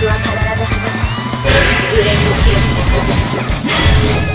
束は必ず離す。揺れに気を。